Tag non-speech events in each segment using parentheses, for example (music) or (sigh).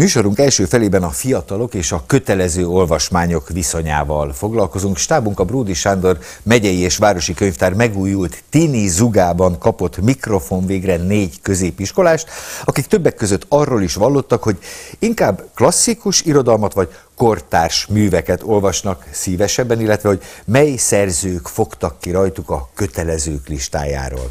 Műsorunk első felében a fiatalok és a kötelező olvasmányok viszonyával foglalkozunk. Stábunk a Bródi Sándor megyei és városi könyvtár megújult Tini Zugában kapott mikrofon végre négy középiskolást, akik többek között arról is vallottak, hogy inkább klasszikus irodalmat vagy kortárs műveket olvasnak szívesebben, illetve hogy mely szerzők fogtak ki rajtuk a kötelezők listájáról.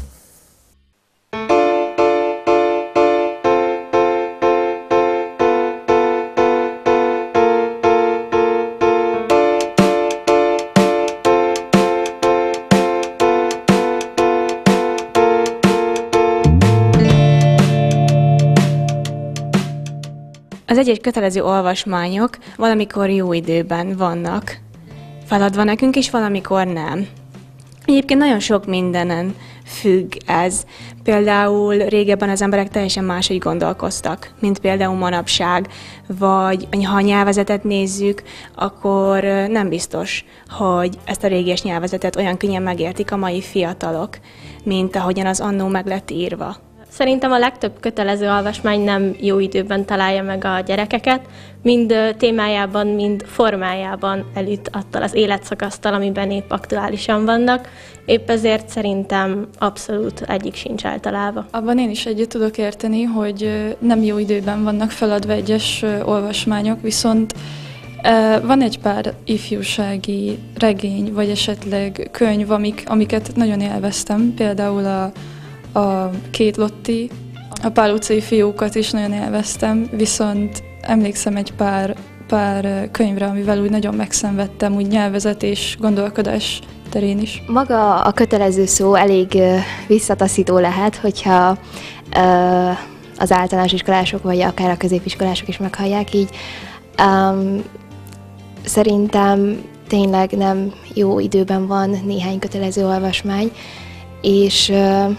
Az egy-egy kötelező olvasmányok valamikor jó időben vannak feladva nekünk, és valamikor nem. Egyébként nagyon sok mindenen függ ez. Például régebben az emberek teljesen máshogy gondolkoztak, mint például manapság, vagy ha a nyelvezetet nézzük, akkor nem biztos, hogy ezt a régies nyelvezetet olyan könnyen megértik a mai fiatalok, mint ahogyan az annó meg lett írva. Szerintem a legtöbb kötelező olvasmány nem jó időben találja meg a gyerekeket, mind témájában, mind formájában elüt attól az életszakasztal, amiben épp aktuálisan vannak. Épp ezért szerintem abszolút egyik sincs eltalálva. Abban én is egyet tudok érteni, hogy nem jó időben vannak feladva egyes olvasmányok, viszont van egy pár ifjúsági regény, vagy esetleg könyv, amik, amiket nagyon élveztem, például a a két Lotti, a Pál utcai fiúkat is nagyon élveztem, viszont emlékszem egy pár, pár könyvre, amivel úgy nagyon megszenvedtem, úgy nyelvezet és gondolkodás terén is. Maga a kötelező szó elég visszataszító lehet, hogyha az általános iskolások, vagy akár a középiskolások is meghallják így. Um, szerintem tényleg nem jó időben van néhány kötelező olvasmány, és uh,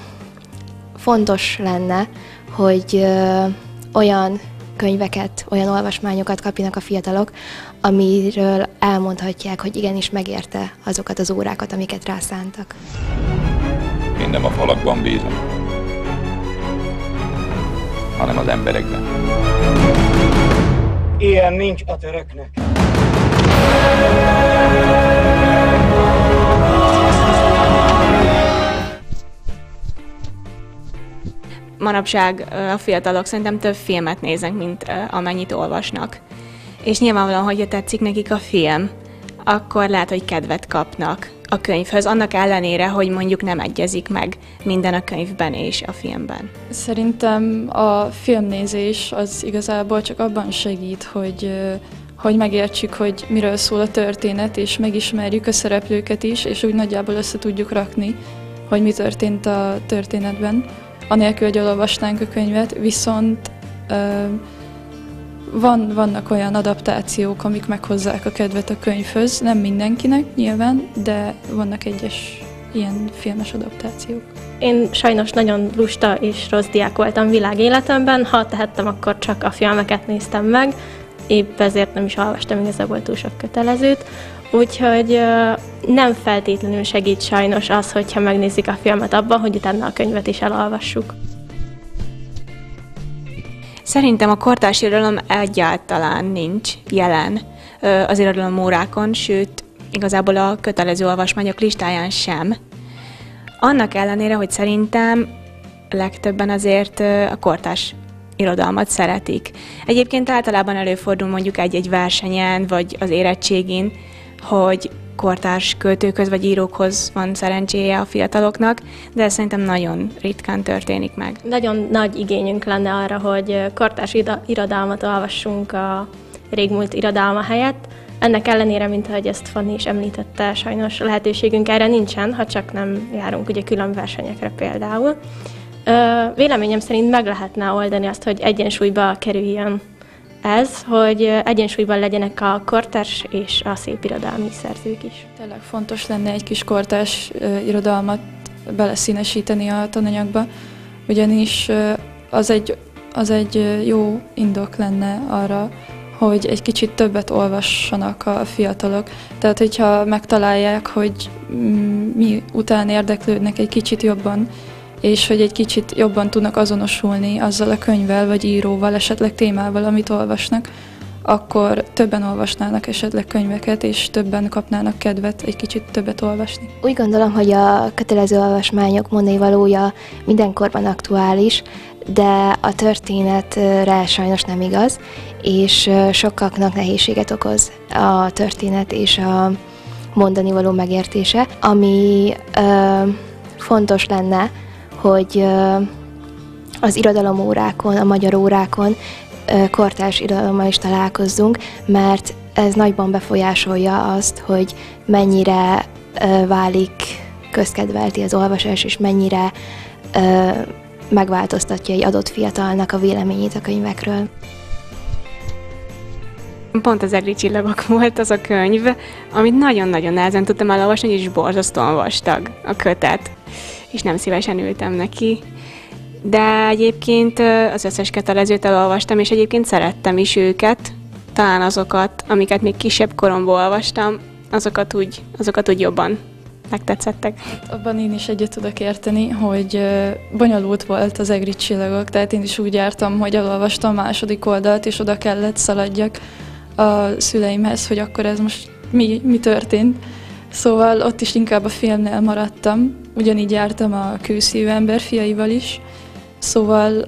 fontos lenne, hogy olyan könyveket, olyan olvasmányokat kapjanak a fiatalok, amiről elmondhatják, hogy igenis megérte azokat az órákat, amiket rászántak. Én nem a falakban bízom, hanem az emberekben. Ilyen nincs a töröknek. Manapság a fiatalok szerintem több filmet néznek, mint amennyit olvasnak. És nyilvánvalóan, hogyha tetszik nekik a film, akkor lehet, hogy kedvet kapnak a könyvhöz, annak ellenére, hogy mondjuk nem egyezik meg minden a könyvben és a filmben. Szerintem a filmnézés az igazából csak abban segít, hogy hogy megértsük, hogy miről szól a történet, és megismerjük a szereplőket is, és úgy nagyjából össze tudjuk rakni, hogy mi történt a történetben anélkül, hogy olvasnánk a könyvet, viszont van, vannak olyan adaptációk, amik meghozzák a kedvet a könyvhöz, nem mindenkinek nyilván, de vannak egyes ilyen filmes adaptációk. Én sajnos nagyon lusta és rossz diák voltam világéletemben, ha tehettem, akkor csak a filmeket néztem meg, épp ezért nem is olvastam igazából túl sok kötelezőt. Úgyhogy nem feltétlenül segít sajnos az, hogyha megnézik a filmet abban, hogy utána a könyvet is elolvassuk. Szerintem a kortárs irodalom egyáltalán nincs jelen az irodalom órákon, sőt, igazából a kötelező olvasmányok listáján sem. Annak ellenére, hogy szerintem legtöbben azért a kortárs irodalmat szeretik. Egyébként általában előfordul mondjuk egy-egy versenyen, vagy az érettségén, hogy kortárs költőköz vagy írókhoz van szerencséje a fiataloknak, de ez szerintem nagyon ritkán történik meg. Nagyon nagy igényünk lenne arra, hogy kortárs irodalmat olvassunk a régmúlt irodalma helyett. Ennek ellenére, mint ahogy ezt Fanni is említette, sajnos lehetőségünk erre nincsen, ha csak nem járunk ugye külön versenyekre például. Véleményem szerint meg lehetne oldani azt, hogy egyensúlyba kerüljön ez, hogy egyensúlyban legyenek a kortárs és a szép irodalmi szerzők is. Tényleg fontos lenne egy kis kortárs irodalmat beleszínesíteni a tananyagba, ugyanis az egy, az egy jó indok lenne arra, hogy egy kicsit többet olvassanak a fiatalok. Tehát, hogyha megtalálják, hogy mi után érdeklődnek egy kicsit jobban, és hogy egy kicsit jobban tudnak azonosulni azzal a könyvvel, vagy íróval, esetleg témával, amit olvasnak, akkor többen olvasnának esetleg könyveket, és többen kapnának kedvet egy kicsit többet olvasni. Úgy gondolom, hogy a kötelező olvasmányok mondani valója mindenkorban aktuális, de a történetre sajnos nem igaz, és sokaknak nehézséget okoz a történet és a mondani való megértése, ami ö, fontos lenne, hogy az irodalomórákon, a magyar órákon kortárs irodalommal is találkozzunk, mert ez nagyban befolyásolja azt, hogy mennyire válik közkedvelti az olvasás, és mennyire megváltoztatja egy adott fiatalnak a véleményét a könyvekről. Pont az Egri csillagok (laughs) volt az a könyv, amit nagyon-nagyon nehezen tudtam elolvasni, és borzasztóan vastag a kötet, és nem szívesen ültem neki. De egyébként az összes kötelezőt elolvastam, és egyébként szerettem is őket, talán azokat, amiket még kisebb koromból olvastam, azokat úgy, azokat úgy jobban megtetszettek. Abban én is egyet tudok érteni, hogy bonyolult volt az egri csillagok, tehát én is úgy jártam, hogy elolvastam a második oldalt, és oda kellett szaladjak a szüleimhez, hogy akkor ez most mi, mi történt. Szóval ott is inkább a filmnél maradtam, ugyanígy jártam a kőszívű ember fiaival is, szóval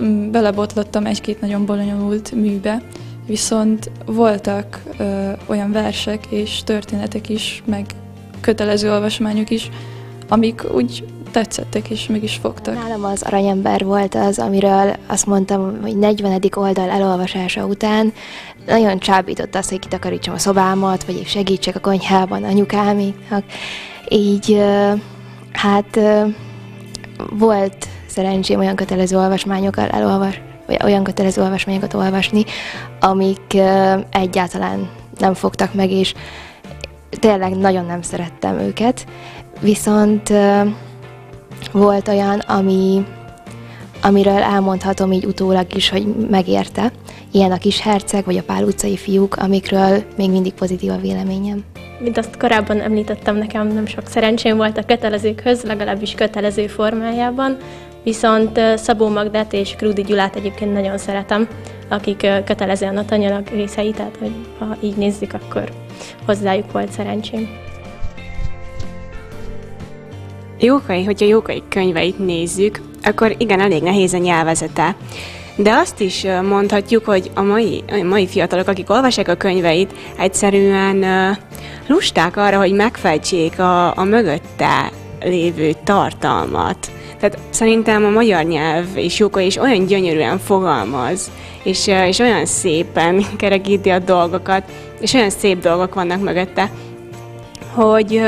mm, belebotlottam egy-két nagyon bonyolult műbe, viszont voltak ö, olyan versek és történetek is, meg kötelező olvasmányok is, amik úgy tetszettek és meg is fogtak. Nálam az aranyember volt az, amiről azt mondtam, hogy 40. oldal elolvasása után nagyon csábított azt, hogy kitakarítsam a szobámat, vagy segítsek a konyhában anyukámiknak. Így hát volt szerencsém olyan kötelező olvasmányokat elolvas, olyan kötelező olvasmányokat olvasni, amik egyáltalán nem fogtak meg, és tényleg nagyon nem szerettem őket, viszont volt olyan, ami, amiről elmondhatom így utólag is, hogy megérte. Ilyen a kis herceg, vagy a pál utcai fiúk, amikről még mindig pozitív a véleményem. Mint azt korábban említettem, nekem nem sok szerencsém volt a kötelezőkhöz, legalábbis kötelező formájában, viszont Szabó Magdát és Krúdi Gyulát egyébként nagyon szeretem, akik kötelezően a tanyalag részei, tehát hogy ha így nézzük, akkor hozzájuk volt szerencsém. Jókai, hogyha Jókai könyveit nézzük, akkor igen, elég nehéz a nyelvezete. De azt is mondhatjuk, hogy a mai, a mai fiatalok, akik olvassák a könyveit, egyszerűen lusták arra, hogy megfejtsék a, a mögötte lévő tartalmat. Tehát szerintem a magyar nyelv és Jóka is olyan gyönyörűen fogalmaz, és, és olyan szépen (laughs) kerekíti a dolgokat, és olyan szép dolgok vannak mögötte, hogy,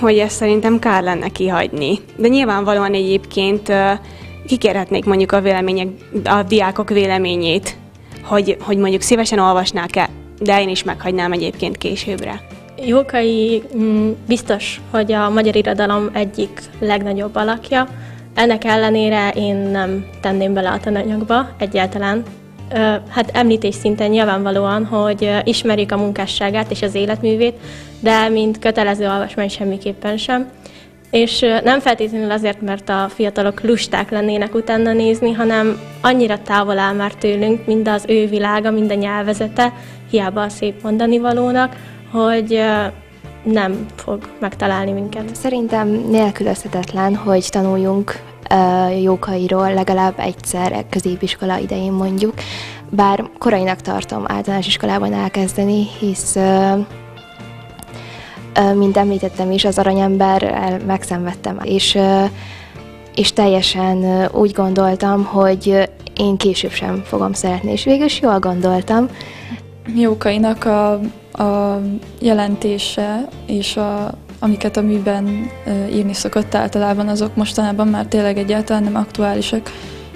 hogy ezt szerintem kár lenne kihagyni. De nyilvánvalóan egyébként kikérhetnék mondjuk a vélemények, a diákok véleményét, hogy, hogy mondjuk szívesen olvasnák-e, de én is meghagynám egyébként későbbre. Jókai mm, biztos, hogy a magyar irodalom egyik legnagyobb alakja. Ennek ellenére én nem tenném bele a tananyagba egyáltalán. Hát említés szinten nyilvánvalóan, hogy ismerjük a munkásságát és az életművét, de mint kötelező olvasmány semmiképpen sem. És nem feltétlenül azért, mert a fiatalok lusták lennének utána nézni, hanem annyira távol áll már tőlünk, mind az ő világa, mind a nyelvezete, hiába a szép mondani valónak, hogy nem fog megtalálni minket. Szerintem nélkülözhetetlen, hogy tanuljunk jókairól legalább egyszer középiskola idején mondjuk, bár korainak tartom általános iskolában elkezdeni, hisz mint említettem is, az aranyember megszenvedtem, és, és teljesen úgy gondoltam, hogy én később sem fogom szeretni, és végül is jól gondoltam. Jókainak a, a jelentése és a, amiket a műben írni szokott általában, azok mostanában már tényleg egyáltalán nem aktuálisak,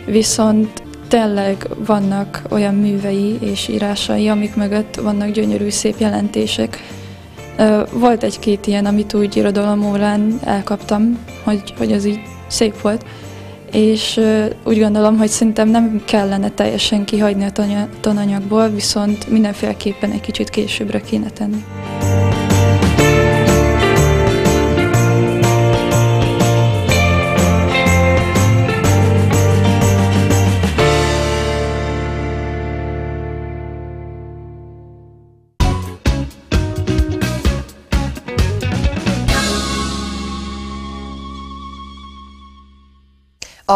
viszont tényleg vannak olyan művei és írásai, amik mögött vannak gyönyörű, szép jelentések, volt egy-két ilyen, amit úgy irodalomórán elkaptam, hogy, hogy az így szép volt, és úgy gondolom, hogy szerintem nem kellene teljesen kihagyni a tananyagból, viszont mindenféleképpen egy kicsit későbbre kéne tenni.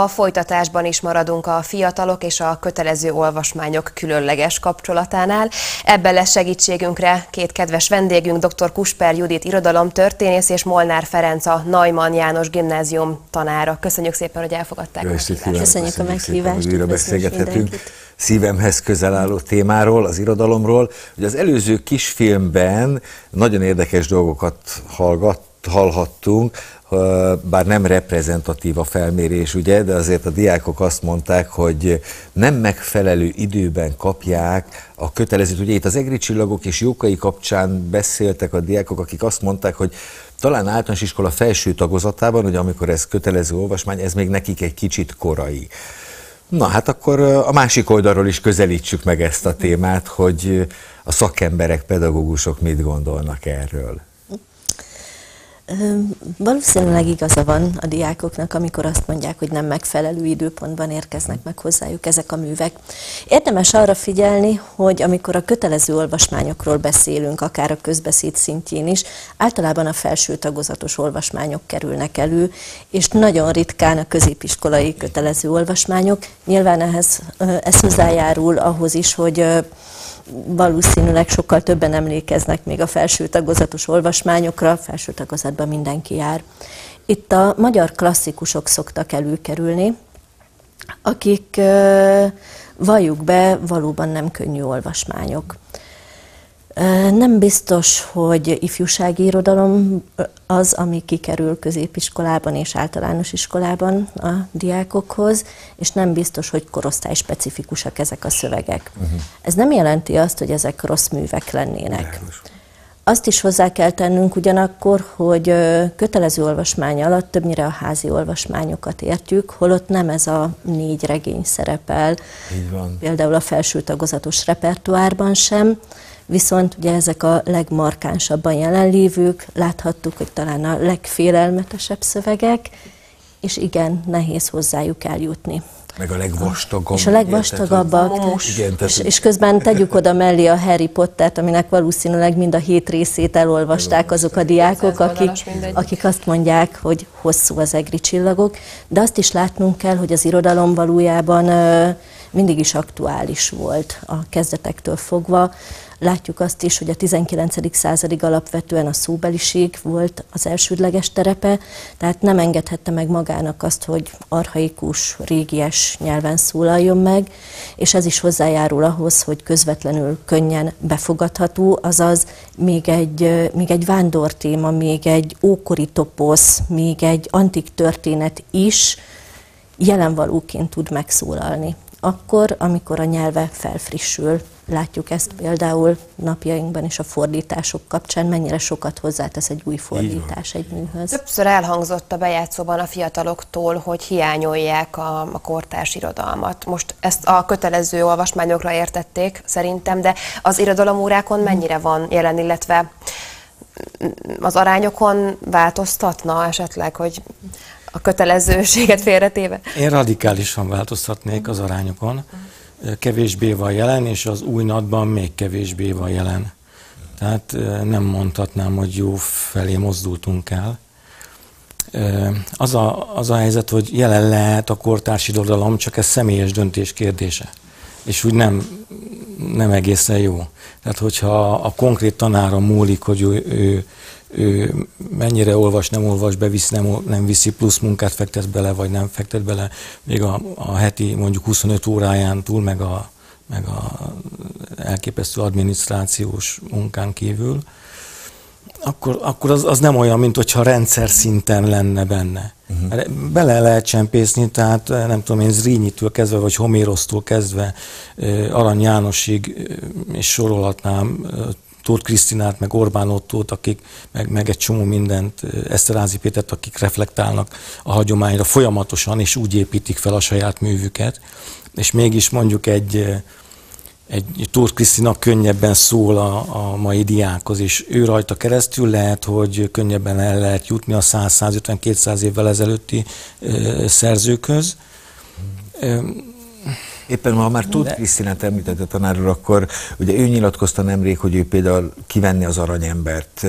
A folytatásban is maradunk a fiatalok és a kötelező olvasmányok különleges kapcsolatánál. Ebben lesz segítségünkre két kedves vendégünk, dr. Kusper Judit irodalomtörténész és Molnár Ferenc a Najman János gimnázium tanára. Köszönjük szépen, hogy elfogadták Jó a meghívást. Köszönjük a meghívást, újra beszélgethetünk mindenkit. szívemhez közel álló témáról, az irodalomról. Ugye az előző kisfilmben nagyon érdekes dolgokat hallgat, hallhattunk, bár nem reprezentatív a felmérés, ugye, de azért a diákok azt mondták, hogy nem megfelelő időben kapják a kötelezőt. Ugye itt az egri csillagok és jókai kapcsán beszéltek a diákok, akik azt mondták, hogy talán általános iskola felső tagozatában, ugye amikor ez kötelező olvasmány, ez még nekik egy kicsit korai. Na hát akkor a másik oldalról is közelítsük meg ezt a témát, hogy a szakemberek, pedagógusok mit gondolnak erről. Valószínűleg igaza van a diákoknak, amikor azt mondják, hogy nem megfelelő időpontban érkeznek meg hozzájuk ezek a művek. Érdemes arra figyelni, hogy amikor a kötelező olvasmányokról beszélünk, akár a közbeszéd szintjén is, általában a felső tagozatos olvasmányok kerülnek elő, és nagyon ritkán a középiskolai kötelező olvasmányok. Nyilván ehhez, ez hozzájárul ahhoz is, hogy valószínűleg sokkal többen emlékeznek még a felső tagozatos olvasmányokra, felső tagozatban mindenki jár. Itt a magyar klasszikusok szoktak előkerülni, akik valljuk be, valóban nem könnyű olvasmányok. Nem biztos, hogy ifjúsági irodalom az, ami kikerül középiskolában és általános iskolában a diákokhoz, és nem biztos, hogy korosztály specifikusak ezek a szövegek. Uh-huh. Ez nem jelenti azt, hogy ezek rossz művek lennének. Azt is hozzá kell tennünk ugyanakkor, hogy kötelező olvasmány alatt többnyire a házi olvasmányokat értjük, holott nem ez a négy regény szerepel, Így van. például a felső tagozatos repertoárban sem, viszont ugye ezek a legmarkánsabban jelenlévők, láthattuk, hogy talán a legfélelmetesebb szövegek, és igen, nehéz hozzájuk eljutni. Meg a legvastagabb. És a legvastagabbak. hogy- tehát- Igen, tehát, és, és közben tegyük oda mellé a Harry Pottert, aminek valószínűleg mind a hét részét elolvasták azok a diákok, 200 akik, akik azt mondják, hogy hosszú az egri csillagok. De azt is látnunk kell, hogy az irodalom valójában mindig is aktuális volt a kezdetektől fogva. Látjuk azt is, hogy a 19. századig alapvetően a szóbeliség volt az elsődleges terepe, tehát nem engedhette meg magának azt, hogy arhaikus, régies nyelven szólaljon meg, és ez is hozzájárul ahhoz, hogy közvetlenül könnyen befogadható, azaz még egy, még egy vándortéma, még egy ókori toposz, még egy antik történet is jelenvalóként tud megszólalni. Akkor, amikor a nyelve felfrissül. Látjuk ezt például napjainkban is a fordítások kapcsán, mennyire sokat hozzátesz egy új fordítás egy műhöz. Többször elhangzott a bejátszóban a fiataloktól, hogy hiányolják a, a kortárs irodalmat. Most ezt a kötelező olvasmányokra értették szerintem, de az irodalomórákon mennyire van jelen, illetve az arányokon változtatna esetleg, hogy a kötelezőséget félretéve? Én radikálisan változtatnék az arányokon. Kevésbé van jelen, és az új nadban még kevésbé van jelen. Tehát nem mondhatnám, hogy jó felé mozdultunk el. Az a, az a helyzet, hogy jelen lehet a kortárs irodalom, csak ez személyes döntés kérdése. És úgy nem, nem egészen jó. Tehát, hogyha a konkrét tanára múlik, hogy ő, ő, ő mennyire olvas, nem olvas, bevisz, nem, nem viszi, plusz munkát fektet bele, vagy nem fektet bele, még a, a heti mondjuk 25 óráján túl, meg a, meg a elképesztő adminisztrációs munkán kívül, akkor, akkor az, az nem olyan, mint hogyha rendszer szinten lenne benne. Uh-huh. Bele lehet csempészni, tehát eh, nem tudom én, Zrínyi-től kezdve, vagy Homérosztól kezdve, eh, Arany Jánosig, eh, és sorolhatnám eh, Tóth Krisztinát, meg Orbán Ottót, akik, meg, meg egy csomó mindent, Eszterázi Pétert, akik reflektálnak a hagyományra folyamatosan, és úgy építik fel a saját művüket. És mégis mondjuk egy, egy Tóth Krisztina könnyebben szól a, a mai diákhoz, és ő rajta keresztül lehet, hogy könnyebben el lehet jutni a 100-150-200 évvel ezelőtti ö, szerzőköz. Ö, Éppen ha már Tóth Krisztinát említette tanárról, akkor ugye ő nyilatkozta nemrég, hogy ő például kivenni az aranyembert,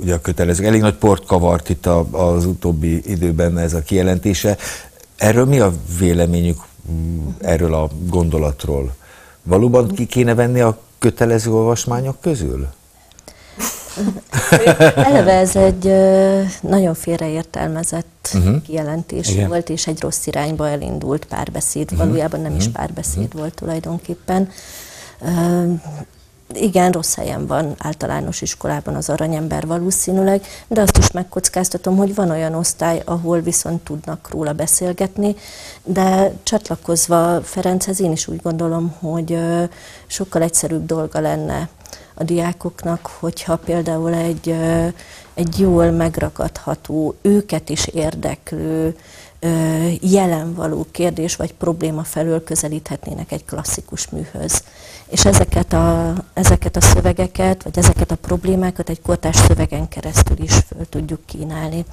ugye a kötelező. Elég nagy port kavart itt a, az utóbbi időben ez a kijelentése. Erről mi a véleményük mm, erről a gondolatról? Valóban ki kéne venni a kötelező olvasmányok közül? (laughs) Eleve ez egy nagyon félreértelmezett uh-huh. kijelentés Igen. volt, és egy rossz irányba elindult párbeszéd. Uh-huh. Valójában nem uh-huh. is párbeszéd uh-huh. volt tulajdonképpen. Igen, rossz helyen van általános iskolában az aranyember valószínűleg, de azt is megkockáztatom, hogy van olyan osztály, ahol viszont tudnak róla beszélgetni, de csatlakozva Ferenchez én is úgy gondolom, hogy sokkal egyszerűbb dolga lenne a diákoknak, hogyha például egy, egy jól megragadható, őket is érdeklő, jelen való kérdés vagy probléma felől közelíthetnének egy klasszikus műhöz. És ezeket a, ezeket a szövegeket, vagy ezeket a problémákat egy kortárs szövegen keresztül is föl tudjuk kínálni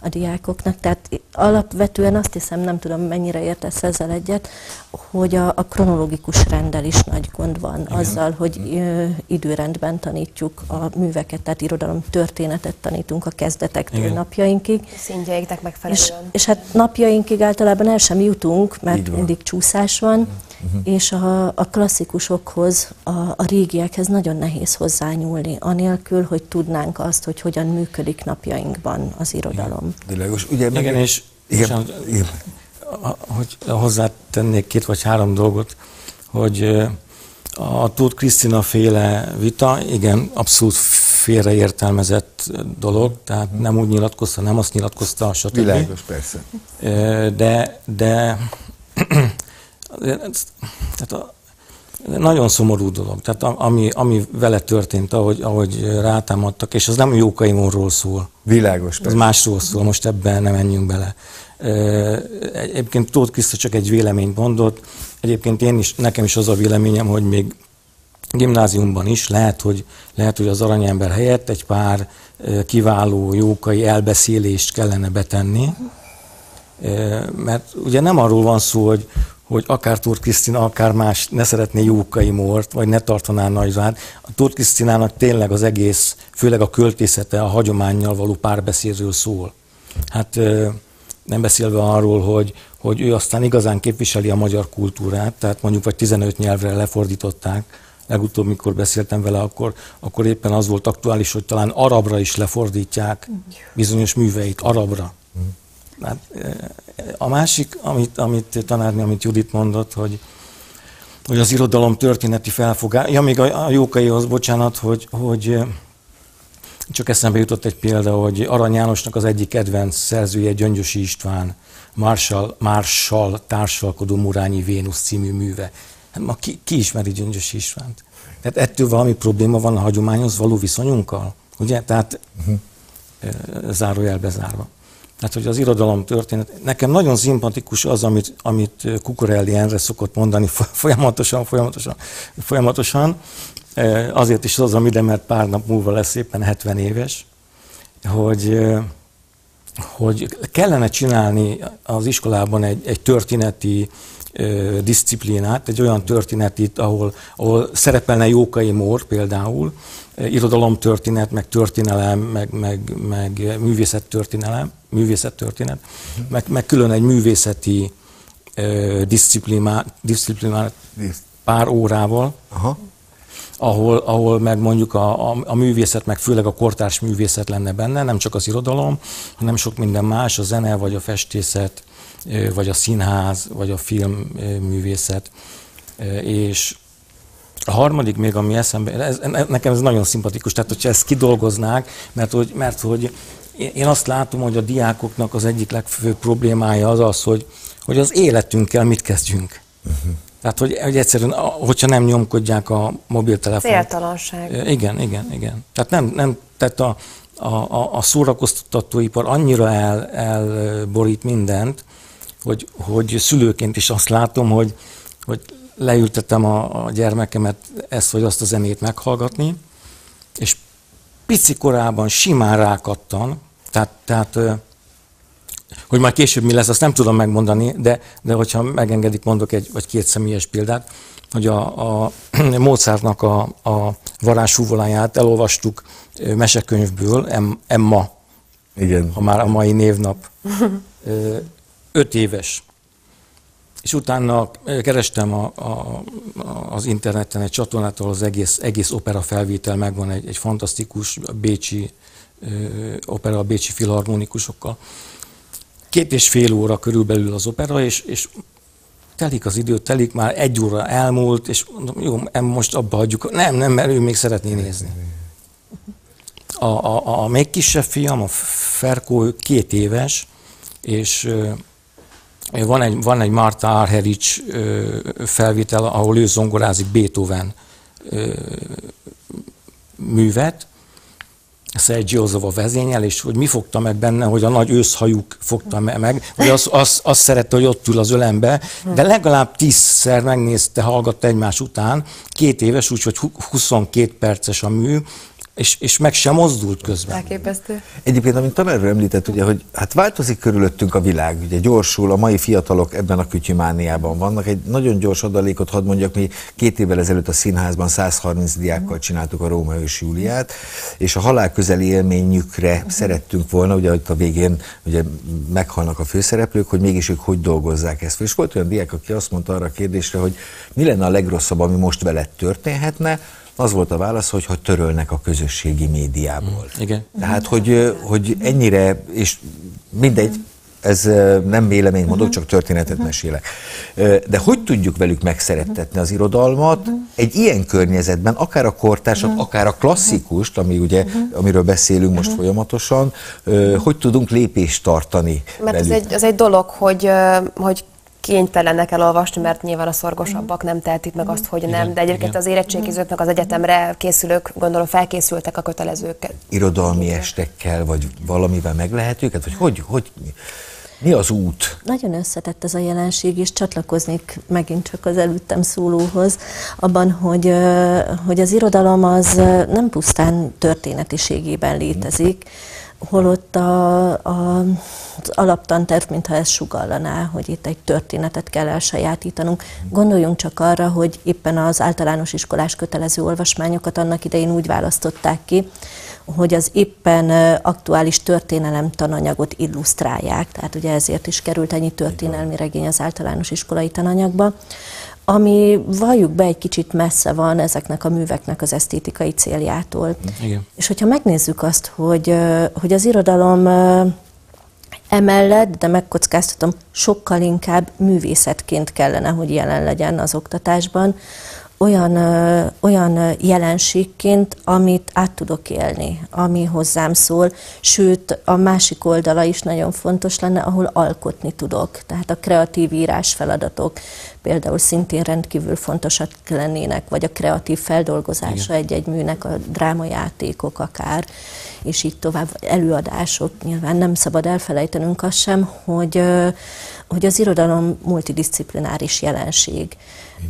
a diákoknak. Tehát alapvetően azt hiszem, nem tudom mennyire értesz ezzel egyet, hogy a, a kronológikus rendel is nagy gond van Igen. azzal, hogy ö, időrendben tanítjuk a műveket, tehát irodalom történetet tanítunk a kezdetektől Igen. napjainkig. Szintjeiknek És, megfelelően. és hát napjainkig általában el sem jutunk, mert mindig csúszás van, és a, a klasszikusokhoz, a, a régiekhez nagyon nehéz hozzányúlni, anélkül, hogy tudnánk azt, hogy hogyan működik napjainkban az irodalom. Világos. Ugye, meg- Igen, és Igen, bocsánat, igen. a- hogy hozzátennék két vagy három dolgot, hogy a Tóth Krisztina féle vita, igen, abszolút félreértelmezett dolog, tehát nem úgy nyilatkozta, nem azt nyilatkozta, stb. Világos, persze. De, de ez- tehát a, nagyon szomorú dolog, tehát ami, ami vele történt, ahogy, ahogy rátámadtak, és az nem Jókai Móról szól, Világos, ez persze. másról szól, most ebben nem menjünk bele. Egyébként Tóth Kriszta csak egy véleményt mondott, egyébként én is, nekem is az a véleményem, hogy még gimnáziumban is lehet, hogy, lehet, hogy az aranyember helyett egy pár kiváló jókai elbeszélést kellene betenni, mert ugye nem arról van szó, hogy, hogy akár Tóth Krisztina, akár más ne szeretné Jókai Mort, vagy ne tartaná Nagyvár. A Tóth Krisztinának tényleg az egész, főleg a költészete a hagyományjal való párbeszédről szól. Hát nem beszélve arról, hogy, hogy ő aztán igazán képviseli a magyar kultúrát, tehát mondjuk vagy 15 nyelvre lefordították, legutóbb, mikor beszéltem vele, akkor, akkor éppen az volt aktuális, hogy talán arabra is lefordítják bizonyos műveit, arabra. Hát, eh, a másik, amit, amit tanárni, amit Judit mondott, hogy, hogy az irodalom történeti felfogás, ja, még a, a Jókaihoz, bocsánat, hogy, hogy eh, csak eszembe jutott egy példa, hogy Arany Jánosnak az egyik kedvenc szerzője Gyöngyösi István, Marshall, Marshall társalkodó Murányi Vénusz című műve. Hát ma ki, ki ismeri Gyöngyösi Istvánt? Tehát ettől valami probléma van a hagyományhoz való viszonyunkkal, ugye? Tehát uh-huh. zárójelbe zárva. Tehát, hogy az irodalom történet. Nekem nagyon szimpatikus az, amit, amit Kukorelli Endre szokott mondani folyamatosan, folyamatosan, folyamatosan. Azért is hozom ide, mert pár nap múlva lesz éppen 70 éves, hogy, hogy kellene csinálni az iskolában egy, egy történeti disziplinát, egy olyan történetit, ahol, ahol szerepelne Jókai Mór például, irodalomtörténet, meg történelem, meg, meg, meg művészettörténelem, művészettörténet, meg, meg külön egy művészeti disziplinát, disziplinát pár órával, Aha. Ahol, ahol meg mondjuk a, a, a művészet, meg főleg a kortárs művészet lenne benne, nem csak az irodalom, hanem sok minden más, a zene, vagy a festészet, vagy a színház, vagy a film művészet. És a harmadik még, ami eszembe, ez, nekem ez nagyon szimpatikus, tehát hogyha ezt kidolgoznák, mert hogy, mert hogy én azt látom, hogy a diákoknak az egyik legfőbb problémája az az, hogy, hogy az életünkkel mit kezdjünk. Uh-huh. Tehát, hogy, hogy egyszerűen, hogyha nem nyomkodják a mobiltelefont. Céltalanság. Igen, igen, igen. Tehát nem, nem tehát a, a, a, a szórakoztatóipar annyira el, elborít mindent, hogy, hogy szülőként is azt látom, hogy, hogy leültetem a, a gyermekemet ezt vagy azt a zenét meghallgatni, és pici korában simán rákattan, tehát, tehát hogy majd később mi lesz, azt nem tudom megmondani, de, de hogyha megengedik, mondok egy vagy két személyes példát, hogy a, a (clears throat) Mozartnak a, a varázsúvoláját elolvastuk ö, mesekönyvből, Em- Emma, Igen. ha már a mai névnap, Ö, öt éves. és utána kerestem a, a, az interneten egy csatornát, ahol az egész, egész opera felvétel megvan, egy, egy fantasztikus bécsi opera, a bécsi filharmonikusokkal. Két és fél óra körülbelül az opera, és, és telik az idő, telik, már egy óra elmúlt, és mondom, jó, most abba hagyjuk. Nem, nem, mert ő még szeretné nézni. A, a, a még kisebb fiam, a Ferkó két éves, és van egy, van egy Marta Arherich felvétel, ahol ő zongorázik Beethoven művet, Sergio a vezényel, és hogy mi fogta meg benne, hogy a nagy őszhajuk fogta meg, hogy azt az, az szerette, hogy ott ül az ölembe, de legalább tízszer megnézte, hallgatta egymás után, két éves, úgyhogy 22 perces a mű, és, és meg sem mozdult közben. Elképesztő. Egyébként, amit tanárról említett, ugye, hogy hát változik körülöttünk a világ, ugye gyorsul, a mai fiatalok ebben a kütyümániában vannak. Egy nagyon gyors adalékot hadd mondjak, mi két évvel ezelőtt a színházban 130 diákkal csináltuk a Róma és Júliát, és a halál közeli élményükre szerettünk volna, ugye itt a végén ugye meghalnak a főszereplők, hogy mégis ők hogy dolgozzák ezt. És volt olyan diák, aki azt mondta arra a kérdésre, hogy mi lenne a legrosszabb, ami most veled történhetne, az volt a válasz, hogy ha törölnek a közösségi médiából. Mm, igen. Tehát, hogy, hogy ennyire, és mindegy, ez nem vélemény mondok, csak történetet mesélek. De hogy tudjuk velük megszerettetni az irodalmat egy ilyen környezetben, akár a kortársat, akár a klasszikust, ami ugye, amiről beszélünk most folyamatosan, hogy tudunk lépést tartani Mert velük? az egy, az egy dolog, hogy, hogy kénytelenek elolvasni, mert nyilván a szorgosabbak nem tehetik meg azt, hogy nem. De egyébként az érettségizők meg az egyetemre készülők, gondolom felkészültek a kötelezőket. Irodalmi estekkel, vagy valamivel meg lehet őket? Vagy hogy, hogy mi az út? Nagyon összetett ez a jelenség, és csatlakoznék megint csak az előttem szólóhoz, abban, hogy, hogy az irodalom az nem pusztán történetiségében létezik, holott a, a, az alaptanterv, mintha ez sugallaná, hogy itt egy történetet kell elsajátítanunk. Gondoljunk csak arra, hogy éppen az általános iskolás kötelező olvasmányokat annak idején úgy választották ki, hogy az éppen aktuális történelem tananyagot illusztrálják, tehát ugye ezért is került ennyi történelmi regény az általános iskolai tananyagba, ami valljuk be egy kicsit messze van ezeknek a műveknek az esztétikai céljától. Igen. És hogyha megnézzük azt, hogy, hogy az irodalom emellett, de megkockáztatom, sokkal inkább művészetként kellene, hogy jelen legyen az oktatásban, olyan, olyan jelenségként, amit át tudok élni, ami hozzám szól, sőt a másik oldala is nagyon fontos lenne, ahol alkotni tudok. Tehát a kreatív írás feladatok például szintén rendkívül fontosak lennének, vagy a kreatív feldolgozása egy-egy műnek, a drámajátékok akár, és így tovább, előadások. Nyilván nem szabad elfelejtenünk azt sem, hogy, hogy az irodalom multidisciplináris jelenség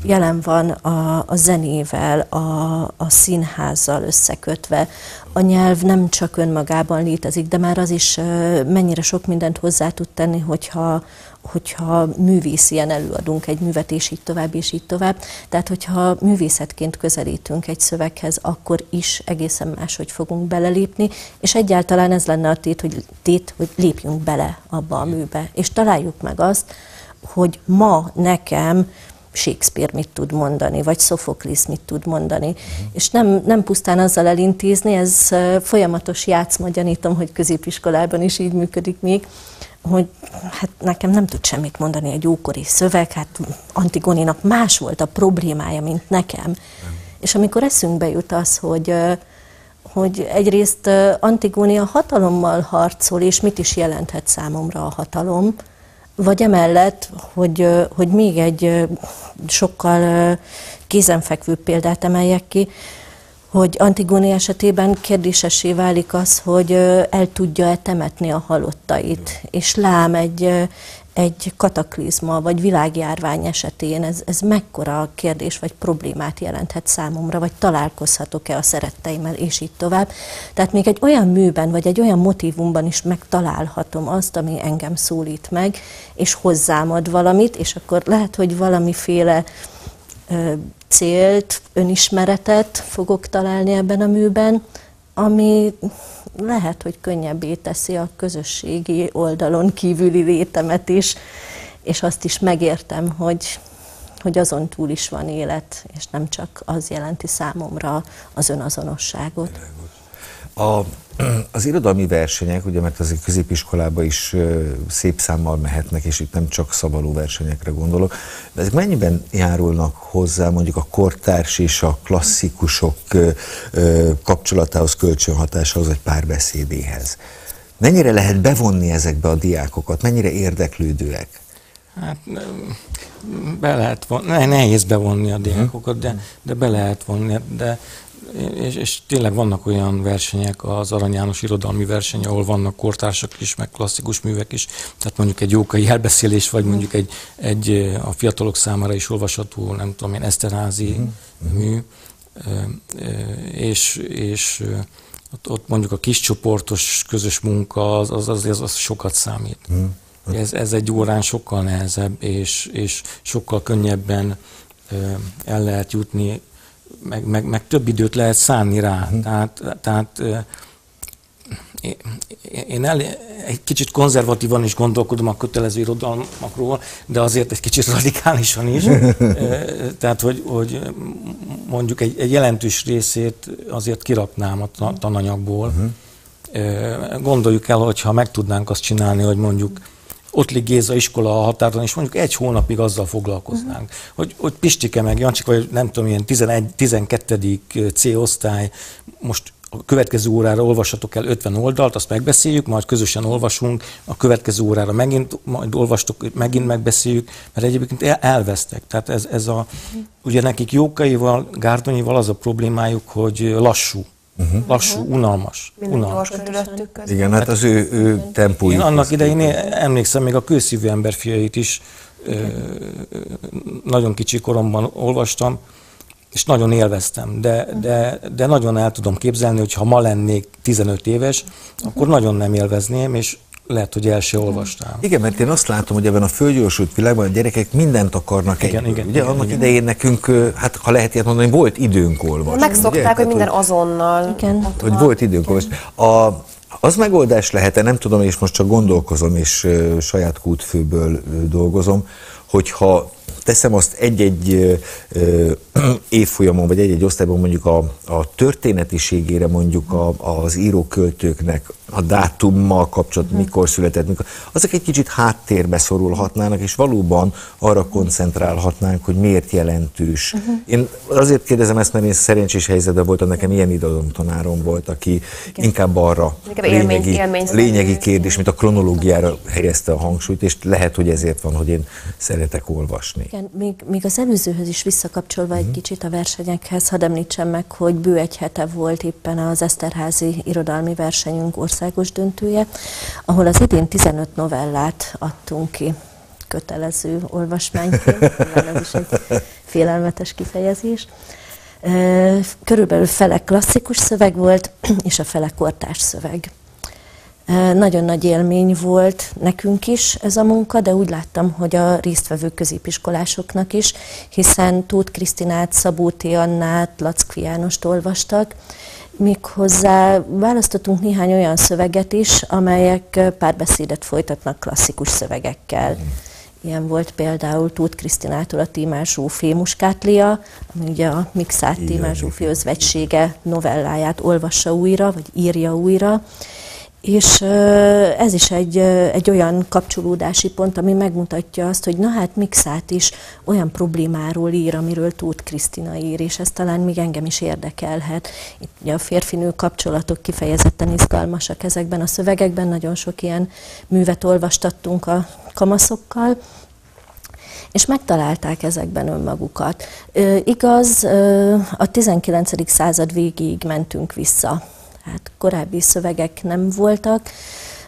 jelen van a, a zenével, a, a színházzal összekötve. A nyelv nem csak önmagában létezik, de már az is mennyire sok mindent hozzá tud tenni, hogyha, hogyha művész ilyen előadunk egy művet, és így tovább, és így tovább. Tehát, hogyha művészetként közelítünk egy szöveghez, akkor is egészen máshogy fogunk belelépni, és egyáltalán ez lenne a tét, hogy, tét, hogy lépjünk bele abba a műbe, és találjuk meg azt, hogy ma nekem Shakespeare mit tud mondani, vagy Sophocles mit tud mondani. Uh-huh. És nem, nem pusztán azzal elintézni, ez folyamatos játszma, gyanítom, hogy középiskolában is így működik még, hogy hát nekem nem tud semmit mondani egy ókori szöveg, hát Antigoninak más volt a problémája, mint nekem. Uh-huh. És amikor eszünkbe jut az, hogy hogy egyrészt Antigónia hatalommal harcol, és mit is jelenthet számomra a hatalom, vagy emellett, hogy, hogy még egy sokkal kézenfekvő példát emeljek ki, hogy Antigóni esetében kérdésessé válik az, hogy el tudja-e temetni a halottait, és lám egy, egy kataklizma vagy világjárvány esetén ez, ez mekkora kérdés vagy problémát jelenthet számomra, vagy találkozhatok-e a szeretteimmel, és így tovább. Tehát még egy olyan műben, vagy egy olyan motivumban is megtalálhatom azt, ami engem szólít meg, és hozzám ad valamit, és akkor lehet, hogy valamiféle ö, célt, önismeretet fogok találni ebben a műben, ami lehet, hogy könnyebbé teszi a közösségi oldalon kívüli létemet is, és azt is megértem, hogy, hogy azon túl is van élet, és nem csak az jelenti számomra az önazonosságot. A, az irodalmi versenyek, ugye mert azért középiskolába is szép számmal mehetnek, és itt nem csak szabaló versenyekre gondolok, de ezek mennyiben járulnak hozzá mondjuk a kortárs és a klasszikusok kapcsolatához, kölcsönhatásához, vagy párbeszédéhez? Mennyire lehet bevonni ezekbe a diákokat? Mennyire érdeklődőek? Hát be lehet vonni, nehéz bevonni a diákokat, de, de be lehet vonni, de és, és tényleg vannak olyan versenyek, az Arany János irodalmi verseny, ahol vannak kortársak is, meg klasszikus művek is, tehát mondjuk egy jókai elbeszélés, vagy mondjuk egy, egy a fiatalok számára is olvasható, nem tudom én, Eszterházi uh-huh. mű, és, és ott, ott mondjuk a kis csoportos közös munka, az, az, az, az, az sokat számít. Uh-huh. Ez, ez egy órán sokkal nehezebb, és, és sokkal könnyebben el lehet jutni meg, meg, meg több időt lehet szánni rá. Uh-huh. Tehát, tehát én el, egy kicsit konzervatívan is gondolkodom a kötelező irodalmakról, de azért egy kicsit radikálisan is. (laughs) Tehát, hogy, hogy mondjuk egy, egy jelentős részét azért kiraknám a tananyagból. Uh-huh. Gondoljuk el, hogyha meg tudnánk azt csinálni, hogy mondjuk Ottli Géza iskola a határon, és mondjuk egy hónapig azzal foglalkoznánk. Uh-huh. Hogy, hogy Pistike meg Jancsik, vagy nem tudom, ilyen 11, 12. C osztály, most a következő órára olvashatok el 50 oldalt, azt megbeszéljük, majd közösen olvasunk, a következő órára megint majd olvastok, megint megbeszéljük, mert egyébként elvesztek. Tehát ez, ez a, ugye nekik Jókaival, Gárdonyival az a problémájuk, hogy lassú. Uh-huh. Lassú, unalmas. unalmas. Igen, hát az ő, ő tempójuk. Én annak idején emlékszem még a kőszívű emberfiait is, ö, nagyon kicsi koromban olvastam, és nagyon élveztem, de, de, de nagyon el tudom képzelni, hogy ha ma lennék 15 éves, akkor nagyon nem élvezném, és lehet, hogy el se olvastál. Igen, mert én azt látom, hogy ebben a földgyorsult világban a gyerekek mindent akarnak igen, egyből. Igen, ugye igen, annak igen. idején nekünk, hát ha lehet ilyet mondani, volt időnk olvasni. Megszokták, ugye? hogy minden azonnal. Igen. Hogy volt időnk olvasni. A, az megoldás lehet-e, nem tudom, és most csak gondolkozom, és uh, saját kútfőből uh, dolgozom, hogyha teszem azt egy-egy évfolyamon, vagy egy-egy osztályban mondjuk a, a történetiségére mondjuk a, az íróköltőknek a dátummal kapcsolatban, uh-huh. mikor született, mikor, azok egy kicsit háttérbe szorulhatnának, és valóban arra koncentrálhatnánk, hogy miért jelentős. Uh-huh. Én azért kérdezem ezt, mert én szerencsés helyzetben voltam, nekem ilyen irodalomtanárom volt, aki Igen. inkább arra inkább lényegi, élmény, lényegi kérdés, mint a kronológiára helyezte a hangsúlyt, és lehet, hogy ezért van, hogy én szeretek olvasni. Igen, még, még az előzőhöz is visszakapcsolva uh-huh. egy mhm. kicsit a versenyekhez, hadd említsem meg, hogy bő egy hete volt éppen az Eszterházi irodalmi versenyünk országos döntője, ahol az idén 15 novellát adtunk ki kötelező olvasmányként, ez is egy félelmetes kifejezés. Körülbelül fele klasszikus szöveg volt, és a fele kortárs szöveg. Nagyon nagy élmény volt nekünk is ez a munka, de úgy láttam, hogy a résztvevő középiskolásoknak is, hiszen Tóth Krisztinát, Szabóti Annát, Lackfi Jánost olvastak, Méghozzá választottunk néhány olyan szöveget is, amelyek párbeszédet folytatnak klasszikus szövegekkel. Ilyen volt például Tóth Krisztinától a Tímás Zsófi Muskátlia, ami ugye a Mixát Tímás Zsófi özvegysége novelláját olvassa újra, vagy írja újra. És ez is egy, egy olyan kapcsolódási pont, ami megmutatja azt, hogy na hát Mixát is olyan problémáról ír, amiről Tóth Krisztina ír, és ez talán még engem is érdekelhet. Itt a férfinő kapcsolatok kifejezetten izgalmasak ezekben a szövegekben, nagyon sok ilyen művet olvastattunk a kamaszokkal, és megtalálták ezekben önmagukat. igaz, a 19. század végéig mentünk vissza hát korábbi szövegek nem voltak,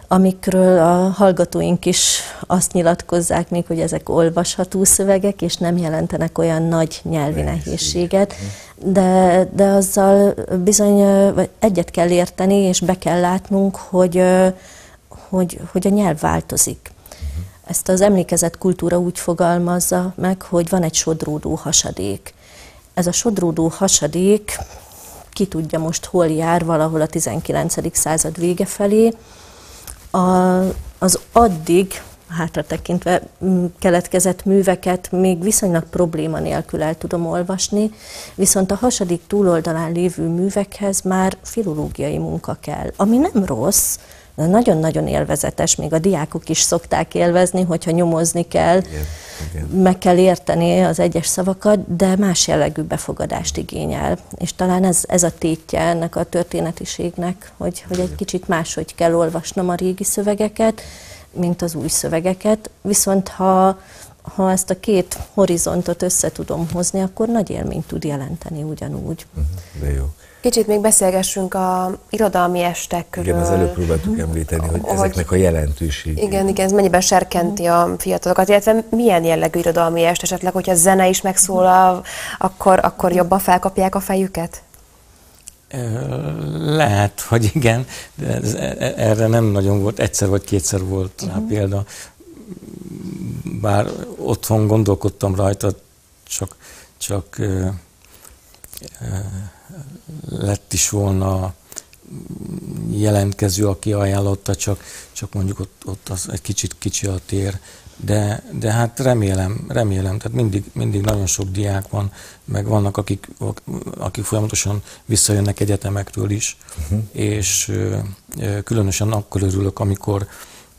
amikről a hallgatóink is azt nyilatkozzák még, hogy ezek olvasható szövegek, és nem jelentenek olyan nagy nyelvi nehézséget, de, de azzal bizony egyet kell érteni, és be kell látnunk, hogy, hogy, hogy a nyelv változik. Ezt az emlékezett kultúra úgy fogalmazza meg, hogy van egy sodródó hasadék. Ez a sodródó hasadék ki tudja most hol jár, valahol a 19. század vége felé. A, az addig hátra tekintve keletkezett műveket még viszonylag probléma nélkül el tudom olvasni, viszont a hasadik túloldalán lévő művekhez már filológiai munka kell, ami nem rossz, nagyon-nagyon élvezetes, még a diákok is szokták élvezni, hogyha nyomozni kell, igen, igen. meg kell érteni az egyes szavakat, de más jellegű befogadást igényel. És talán ez, ez a tétje ennek a történetiségnek, hogy, hogy egy kicsit máshogy kell olvasnom a régi szövegeket, mint az új szövegeket, viszont ha, ha ezt a két horizontot össze tudom hozni, akkor nagy élményt tud jelenteni ugyanúgy. Mhm, de jó. Kicsit még beszélgessünk a irodalmi estek körül. Igen, az előbb próbáltuk említeni, hogy, hogy ezeknek a jelentőség. Igen, igen, ez mennyiben serkenti a fiatalokat, illetve milyen jellegű irodalmi est esetleg, hogyha zene is megszólal, akkor, akkor jobban felkapják a fejüket? Lehet, hogy igen, de ez, e, e, erre nem nagyon volt, egyszer vagy kétszer volt rá uh-huh. példa. Bár otthon gondolkodtam rajta, csak, csak uh, uh, lett is volna jelentkező, aki ajánlotta, csak, csak mondjuk ott, ott az egy kicsit kicsi a tér. De, de hát remélem, remélem, tehát mindig, mindig nagyon sok diák van, meg vannak, akik, akik folyamatosan visszajönnek egyetemektől is, uh-huh. és különösen akkor örülök, amikor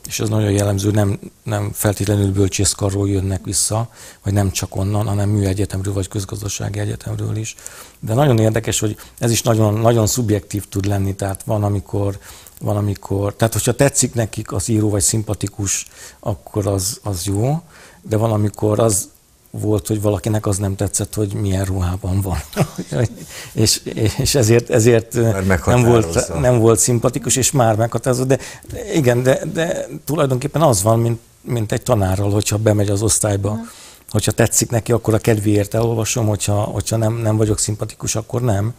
és ez nagyon jellemző, nem, nem feltétlenül bölcsészkarról jönnek vissza, vagy nem csak onnan, hanem műegyetemről, vagy közgazdasági egyetemről is. De nagyon érdekes, hogy ez is nagyon, nagyon szubjektív tud lenni, tehát van, amikor, van, amikor, tehát hogyha tetszik nekik az író, vagy szimpatikus, akkor az, az jó, de van, amikor az, volt, hogy valakinek az nem tetszett, hogy milyen ruhában van. (laughs) és, és ezért, ezért nem, volt, nem volt szimpatikus, és már meghatározó. De, de igen, de, de tulajdonképpen az van, mint, mint egy tanárral, hogyha bemegy az osztályba. Hogyha tetszik neki, akkor a kedvéért elolvasom, hogyha, hogyha nem, nem vagyok szimpatikus, akkor nem.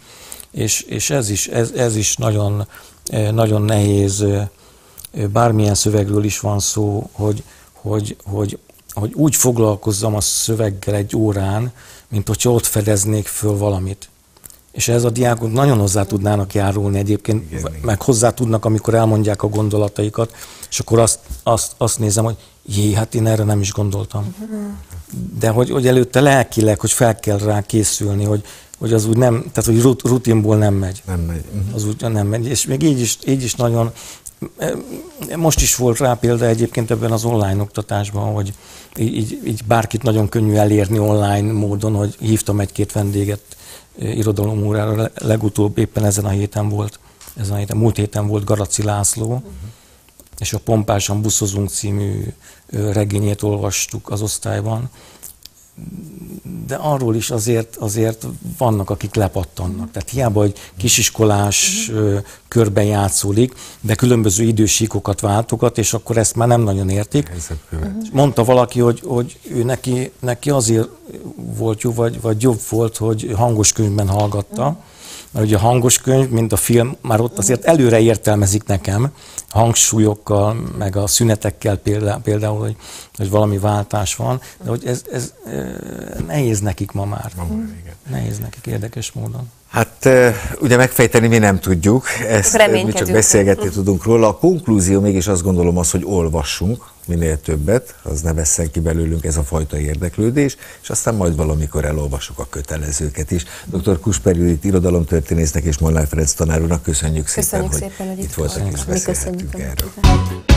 És, és ez, is, ez, ez is nagyon, eh, nagyon nehéz, eh, bármilyen szövegről is van szó, hogy, hogy, hogy hogy úgy foglalkozzam a szöveggel egy órán, mint hogyha ott fedeznék föl valamit. És ez a diákok nagyon hozzá tudnának járulni egyébként, igen, meg hozzá tudnak, amikor elmondják a gondolataikat, és akkor azt, azt, azt nézem, hogy jé, hát én erre nem is gondoltam. De hogy, hogy előtte lelkileg, hogy fel kell rá készülni, hogy, hogy az úgy nem, tehát hogy rutinból nem megy. Nem megy. Az úgy nem megy. És még így is, így is nagyon most is volt rá példa egyébként ebben az online oktatásban, hogy így, így bárkit nagyon könnyű elérni online módon, hogy hívtam egy-két vendéget irodalom órára, legutóbb éppen ezen a héten volt, ezen a héten, múlt héten volt Garaci László, uh-huh. és a Pompásan buszozunk című regényét olvastuk az osztályban, de arról is azért, azért vannak, akik lepattannak. Tehát hiába, hogy kisiskolás uh, körben játszódik, de különböző idősíkokat váltogat, és akkor ezt már nem nagyon értik. Mondta valaki, hogy, hogy ő neki, neki azért volt jó, vagy, vagy jobb volt, hogy hangos könyvben hallgatta, mert ugye a hangos könyv, mint a film, már ott azért előre értelmezik nekem, hangsúlyokkal, meg a szünetekkel például, például hogy, hogy valami váltás van, de hogy ez, ez nehéz nekik ma már. Ma már igen. Nehéz nekik érdekes módon. Hát ugye megfejteni mi nem tudjuk, ezt mi csak beszélgetni (laughs) tudunk róla. A konklúzió mégis azt gondolom az, hogy olvassunk minél többet, az ne vesszen ki belőlünk ez a fajta érdeklődés, és aztán majd valamikor elolvasuk a kötelezőket is. Dr. Kusper Judit irodalomtörténésznek és Molnár Ferenc tanárúnak köszönjük, köszönjük szépen, szépen, hogy, hogy itt voltak és beszélhettünk erről.